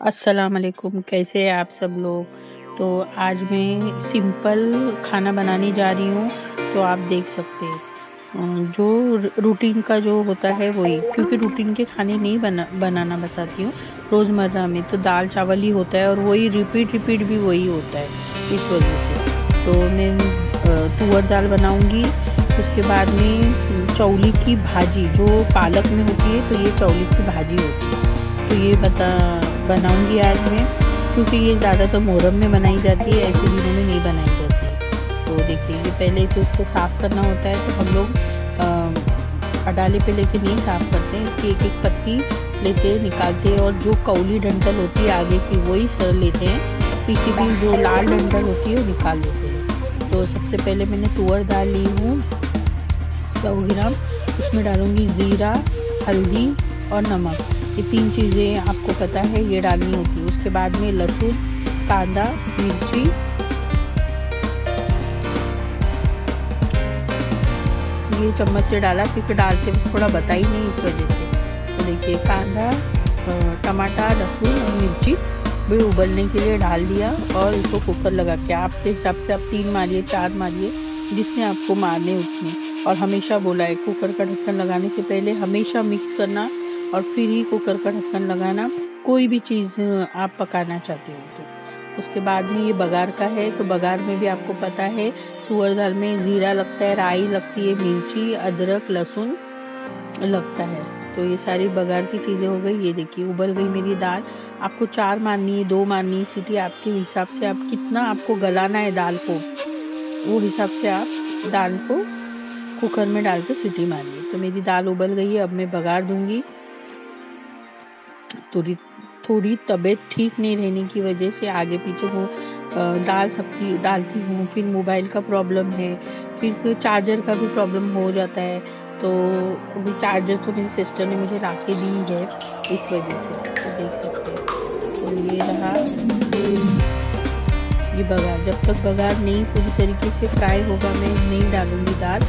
अस्सलाम वालेकुम, कैसे हैं आप सब लोग? तो आज मैं सिंपल खाना बनाने जा रही हूँ तो आप देख सकते हैं। जो रूटीन का जो होता है वही, क्योंकि रूटीन के खाने नहीं बना, बनाना बताती हूँ, रोज़मर्रा में। तो दाल चावल ही होता है और वही रिपीट रिपीट भी वही होता है, इस वजह से। तो मैं तुअर दाल बनाऊँगी, उसके बाद में चौली की भाजी, जो पालक में होती है तो ये चौली की भाजी होती है। तो ये बता बनाऊँगी आज मैं, क्योंकि ये ज़्यादा तो मोहरम में बनाई जाती है, ऐसे दिनों में नहीं बनाई जाती तो देखिए ये पहले तो इसको साफ़ करना होता है तो हम लोग अडाले पे लेके नहीं साफ़ करते हैं, इसकी एक एक पत्ती लेते निकालते हैं, और जो कौली डंटल होती है आगे की, वही सर लेते हैं। पीछे की जो लाल डंटल होती है, वो निकाल लेते हैं। तो सबसे पहले मैंने तुअर दाल ली हूँ सौ ग्राम उसमें डालूँगी ज़ीरा, हल्दी और नमक। ये तीन चीज़ें आपको पता है, ये डालनी होती है। उसके बाद में लहसुन, कांदा, मिर्ची। ये चम्मच से डाला क्योंकि डालते हुए थोड़ा बता ही नहीं इस वजह से। तो देखिए, कांदा टमाटर, लहसुन और मिर्ची भी उबलने के लिए डाल दिया और इसको कुकर लगा के आपके हिसाब से आप तीन मारिए, चार मारिए, जितने आपको मारने उतने और हमेशा बोला है, कुकर का ढक्कन लगाने से पहले हमेशा मिक्स करना और फिर ही कुकर का ढक्कन लगाना, कोई भी चीज़ आप पकाना चाहते हो तो। उसके बाद में ये बघार का है तो बघार में भी आपको पता है तुअर दाल में ज़ीरा लगता है, राई लगती है, मिर्ची, अदरक, लहसुन लगता है। तो ये सारी बघार की चीज़ें हो गई, ये देखिए, उबल गई मेरी दाल। आपको चार मारनी है, दो मारनी है, सीटी आपके हिसाब से आप कितना आपको गलाना है दाल को, वो हिसाब से आप दाल को कुकर में डाल के सीटी मारिए। तो मेरी दाल उबल गई है, अब मैं बघार दूँगी। थोड़ी थोड़ी तबीयत ठीक नहीं रहने की वजह से आगे पीछे वो डाल सकती डालती हूँ, फिर मोबाइल का प्रॉब्लम है, फिर चार्जर का भी प्रॉब्लम हो जाता है तो अभी चार्जर तो मेरी सिस्टर ने मुझे ला के दी है, इस वजह से तो देख सकते हैं। तो ये रहा, ये बघार, जब तक बघार नहीं पूरी तरीके से फ्राई होगा, मैं नहीं डालूँगी दाल,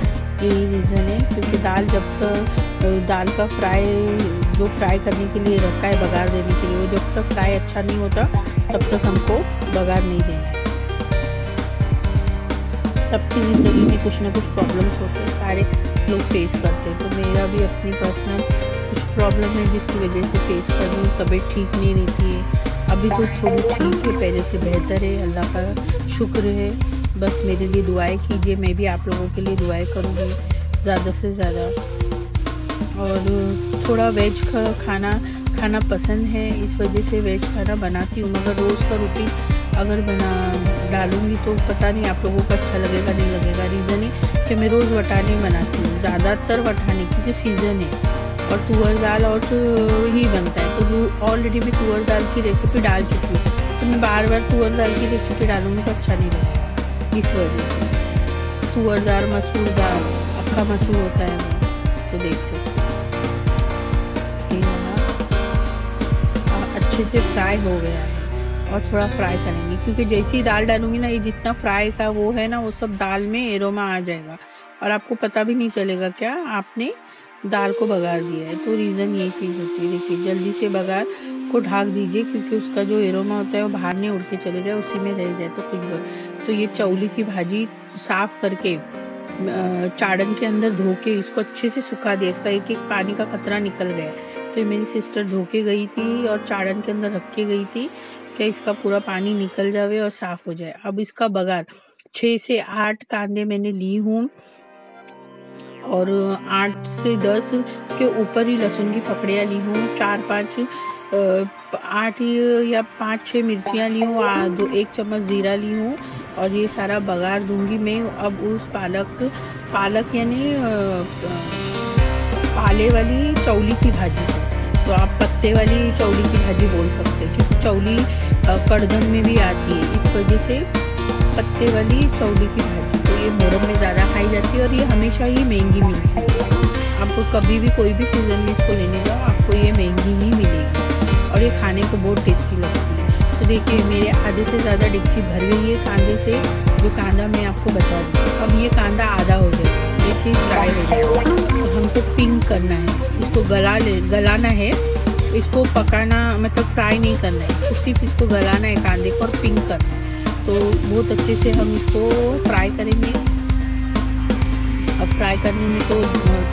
यही रीज़न है, क्योंकि दाल जब तक दाल का फ्राई जो फ्राई करने के लिए रखा है, बघार देने के लिए। वो जब तक फ्राई अच्छा नहीं होता, तब तक हमको बघार नहीं देना है। सबकी ज़िंदगी में कुछ ना कुछ प्रॉब्लम्स होते हैं, सारे लोग फेस करते हैं। तो मेरा भी अपनी पर्सनल कुछ प्रॉब्लम है, जिसकी वजह से फेस कर रही हूँ, तबीयत ठीक नहीं रहती है। अभी तो थोड़ी ठीक है पहले से बेहतर है, अल्लाह का शुक्र है। बस मेरे लिए दुआएँ कीजिए, मैं भी आप लोगों के लिए दुआएँ करूँगी, ज़्यादा से ज़्यादा। और थोड़ा वेज का खाना खाना पसंद है, इस वजह से वेज खाना बनाती हूँ, मगर रोज़ का रूटीन अगर बना, डालूँगी तो पता नहीं आप लोगों को अच्छा लगेगा, नहीं लगेगा। रीज़न है कि मैं रोज़ वटाने बनाती हूँ, ज़्यादातर वटाने, क्योंकि सीज़न है और तुअर दाल और तो ही बनता है तो ऑलरेडी मैं तुअर दाल की रेसिपी डाल चुकी हूँ तो मैं बार बार तुअर दाल की रेसिपी डालूँगी तो अच्छा नहीं लगेगा, इस वजह से। तुअर दाल, मसूर दाल, अक्का मसूर होता है तो देख सकते अच्छे से फ्राई हो गया है और थोड़ा फ्राई करेंगे, क्योंकि जैसी ही दाल डालूँगी ना, ये जितना फ्राई का वो है ना, वो सब दाल में एरोमा आ जाएगा। और आपको पता भी नहीं चलेगा क्या, आपने दाल को बघार दिया है। तो रीज़न ये चीज़ होती है, देखिए, जल्दी से बघार को ढाक दीजिए, क्योंकि उसका जो एरोमा होता है वो बाहर नहीं उड़ के चले जाए, उसी में रह जाए तो खुशबू तो ये चौली की भाजी साफ़ करके चाड़न के अंदर धो के इसको अच्छे से सुखा दिया, इसका एक एक पानी का कतरा निकल गया। तो ये मेरी सिस्टर धो के गई थी और चाड़न के अंदर रख के गई थी क्या इसका पूरा पानी निकल जावे और साफ़ हो जाए। अब इसका बगार छः से आठ कांदे मैंने ली हूँ और आठ से दस के ऊपर ही लहसुन की फकड़ियाँ ली हूँ। चार, पाँच आठ या पाँच छः मिर्चियाँ ली हूँ। दो, एक चम्मच ज़ीरा ली हूँ और ये सारा बघार दूँगी मैं। अब उस पालक पालक यानी पाले वाली चौली की भाजी। तो आप पत्ते वाली चौली की भाजी बोल सकते हैं, क्योंकि चौली कड़गन में भी आती है। इस वजह से पत्ते वाली चौली की भाजी तो ये मोरम में ज़्यादा खाई जाती है और ये हमेशा ही महँगी मिलती है। आपको कभी भी कोई भी सीज़न में इसको लेने जाओ, आपको ये महँगी ही मिलेगी और ये खाने को बहुत टेस्टी लगती है। तो देखिए, मेरे आधे से ज़्यादा डिक्ची भर गई है कांदे से, जो कांदा मैं आपको बता दूँ। अब ये कांदा आधा हो जाएगा जैसे फ्राई हो। जाएगा तो हमको पिंक करना है। इसको गला ले, गलाना है। इसको पकाना मतलब फ्राई नहीं करना है। तो सिर्फ़ इसको गलाना है कांदे को और पिंक करना है। तो बहुत अच्छे से हम इसको फ्राई करेंगे। अब फ्राई करने में तो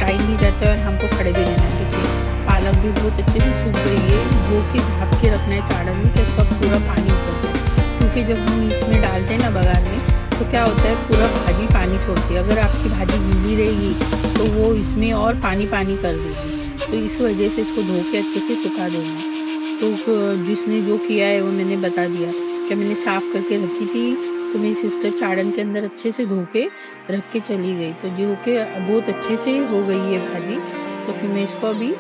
टाइम भी जाता है और हमको खड़े भी रहना है। देखिए पालक भी बहुत अच्छे से सूख गई है। धो के झाँप के रखना है चाड़न में तो उसका पूरा पानी उतर जाए। क्योंकि जब हम इसमें डालते हैं ना बगान में तो क्या होता है, पूरा भाजी पानी छोड़ती है। अगर आपकी भाजी गीली रहेगी तो वो इसमें और पानी पानी कर देगी। तो इस वजह से इसको धो के अच्छे से सुखा देना। तो जिसने जो किया है, वो मैंने बता दिया। कि मैंने साफ़ करके रखी थी? तो मेरी सिस्टर चाड़न के अंदर अच्छे से धो के रख के चली गई। तो जो के बहुत अच्छे से हो गई है भाजी। तो फिर मैं इसको अभी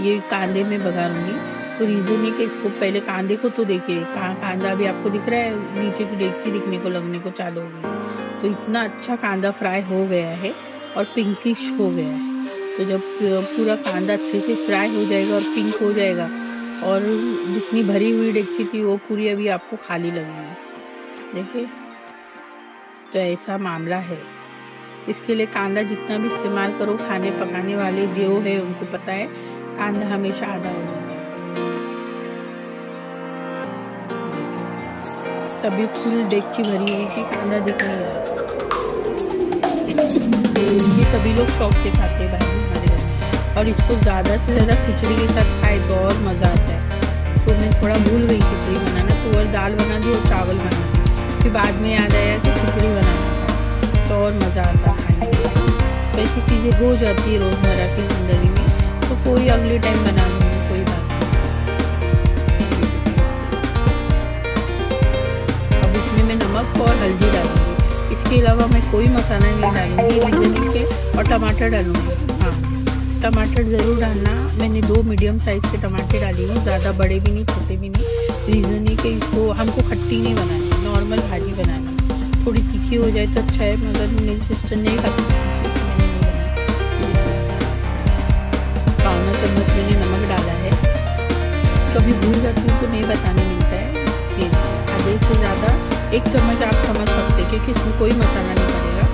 ये कांदे में बघारूँगी तो रीज़न है कि इसको पहले कांदे को तो देखिए कहाँ कांदा अभी आपको दिख रहा है, नीचे की डेगची दिखने को, लगने को चालू हो गई। तो इतना अच्छा कांदा फ्राई हो गया है और पिंकिश हो गया है। तो जब पूरा कांदा अच्छे से फ्राई हो जाएगा और पिंक हो जाएगा और जितनी भरी हुई डेगची थी, वो पूरी अभी आपको खाली लगेगी देखिए तो ऐसा मामला है। इसके लिए कांदा जितना भी इस्तेमाल करो, खाने पकाने वाले जो है, उनको पता है कांदा हमेशा आधा हो तभी फुल डेगची भरी हुई थी कांदा दिख नहीं रहा ये सभी लोग शौक से खाते हैं भाई, हमारे घर और इसको ज़्यादा से ज़्यादा खिचड़ी के साथ खाए तो और मज़ा आता है। तो मैं थोड़ा भूल गई खिचड़ी बनाना तो और दाल बना दी और चावल बना दी फिर बाद में याद आया कि खिचड़ी बनाना तो और मज़ा आता खाने तो ऐसी चीज़ें हो जाती है रोज़मर्रा की ज़िंदगी में। तो कोई अगले टाइम बना लूँगी मैं नमक और हल्दी डालूँगी। इसके अलावा मैं कोई मसाला नहीं डालूँगी रीज़न के और टमाटर डालूँगी। हाँ टमाटर ज़रूर डालना। मैंने दो मीडियम साइज़ के टमाटर डाले हूँ, ज़्यादा बड़े भी नहीं, छोटे भी नहीं। रीज़न है कि इसको हमको खट्टी नहीं बनानी नॉर्मल भाजी बनानी। थोड़ी तीखी हो जाए तो अच्छा है, मगर मेरी सिस्टर नहीं खाती पावना चम्मच मैंने नमक डाला है। कभी भूल जाती हूँ तो नहीं बताने एक चम्मच आप समझ सकते हैं क्योंकि इसमें कोई मसाला नहीं पड़ेगा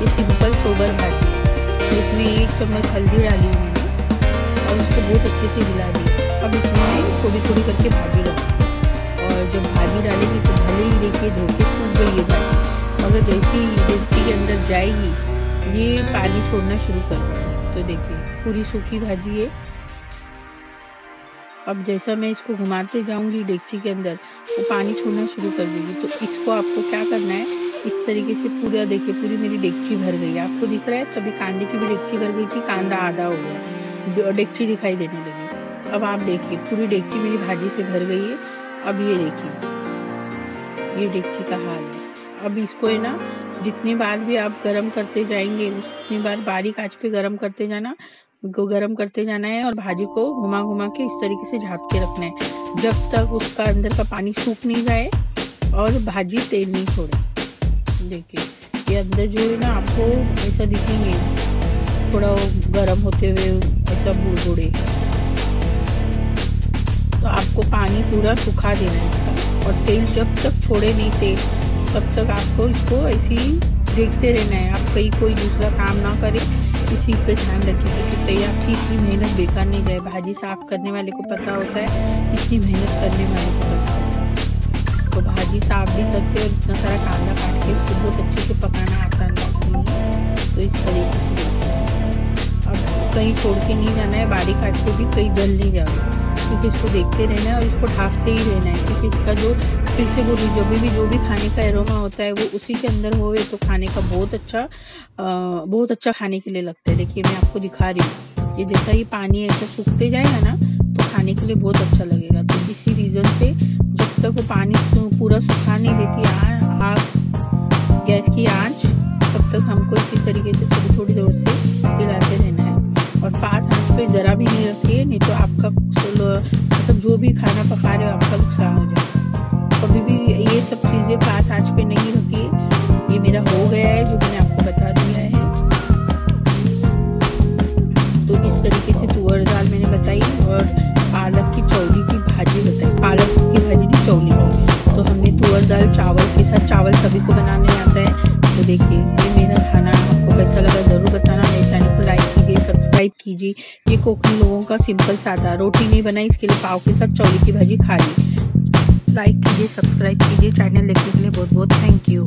ये सिंपल सोबर भाजी इसमें एक चम्मच हल्दी डाली हुई मैंने और उसको बहुत अच्छे से हिला दी। अब इसमें थोड़ी थोड़ी करके भाजी डाली और जब भाजी डालेंगे तो भले ही देखिए धो के सूख गई है भाजी। मगर जैसे ही मिर्ची के अंदर जाएगी, ये पानी छोड़ना शुरू कर तो देखिए, पूरी सूखी भाजी है। अब जैसा मैं इसको घुमाते जाऊँगी डेगची के अंदर, वो पानी छोड़ना शुरू कर देगी। तो इसको आपको क्या करना है? इस तरीके से पूरा देखिए, पूरी मेरी डेगची भर गई आपको दिख रहा है, तभी कांदे की भी डेगची भर गई थी, कांदा आधा हो गया। डेगची दिखाई देने लगी। अब आप देखिए, पूरी डेगची मेरी भाजी से भर गई है। अब ये देखिए, ये डेगची का हाल है। अब इसको है ना, जितनी बार भी आप गर्म करते जाएँगे उतनी बार बारीक आँच पे गर्म करते जाना को गर्म करते जाना है और भाजी को घुमा घुमा के इस तरीके से झाँप के रखना है। जब तक उसका अंदर का पानी सूख नहीं जाए और भाजी तेल नहीं छोड़े। देखिए, ये अंदर जो है ना आपको ऐसा दिखेंगे, थोड़ा गर्म होते हुए ऐसा बुड़बुड़े तो आपको पानी पूरा सुखा देना है इसका। और तेल जब तक छोड़े नहीं तेल तब तक आपको इसको ऐसे ही देखते रहना है। आप कहीं कोई दूसरा काम ना करें। इसी पे ध्यान रखिए कि कहीं आपकी इतनी मेहनत बेकार नहीं जाए भाजी साफ़ करने वाले को पता होता है, इतनी मेहनत करने वाले को पता होता है। तो भाजी साफ़ भी करके और इतना सारा कांदा काट के उसको बहुत अच्छे से पकाना आसान नहीं है। तो इस तरीके से अब कहीं छोड़ के नहीं जाना है बारीक काट के भी कहीं जल नहीं जाओगे क्योंकि इसको देखते रहना है और इसको ढाकते ही रहना है, क्योंकि इसका जो फिर से बोलूँ जब भी जो भी खाने का एरोमा होता है वो उसी के अंदर होए तो खाने का बहुत अच्छा आ, बहुत अच्छा खाने के लिए लगता है। देखिए मैं आपको दिखा रही हूँ। ये जैसा ही पानी ऐसा सूखते जाएगा ना तो खाने के लिए बहुत अच्छा लगेगा। तो इसी रीज़न से जब तक वो पानी पूरा सुखा नहीं देती आग गैस की आँच तब तक हमको इसी तरीके से थोड़ी थोड़ी देर से हिलाते रहना है। और पास आँच पे ज़रा भी नहीं रखिए नहीं तो आपका मतलब जो भी खाना पका रहे हो आपका नुकसान भी सब चीज़ें पास आँच पे नहीं रखिए ये मेरा हो गया है, जो मैंने आपको बता दिया है। तो इस तरीके से तुअर दाल मैंने बताई और पालक की चौली की भाजी बताई। पालक की भाजी की चौली। तो हमने तुअर दाल चावल के साथ, चावल सभी को बनाने आता है। तो देखिए, ये मेरा खाना आपको कैसा लगा ज़रूर बताना। मेरे चैनल को लाइक कीजिए सब्सक्राइब कीजिए। ये कोकणी लोगों का सिंपल सादा रोटी नहीं बनाई इसके लिए पाव के साथ चौली की भाजी खा ली। लाइक कीजिए सब्सक्राइब कीजिए चैनल देखने के लिए बहुत बहुत थैंक यू।